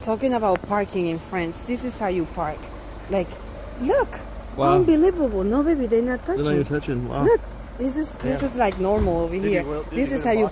Talking about parking in France, this is how you park. Like, look, Wow. unbelievable. No, baby, they're not They're touching. not even touching. Wow. Look, this is this Yeah. is like normal over Did here. well- This is how you?